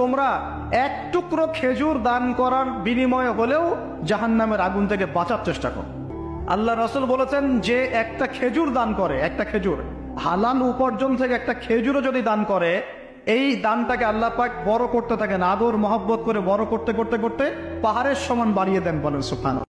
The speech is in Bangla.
তোমরা এক টুকরো খেজুর দান করার বিনিময়ে হলেও জাহান নামের আগুন থেকে বাঁচার চেষ্টা করো। আল্লাহ রসুল বলেছেন, যে একটা খেজুর দান করে, একটা খেজুর, হালাল উপার্জন থেকে একটা খেজুরও যদি দান করে, এই দানটাকে আল্লাহ পাক বড় করতে থাকেন আদর, মহব্বত করে বড় করতে করতে করতে পাহাড়ের সমান বাড়িয়ে দেন বলেন সুফান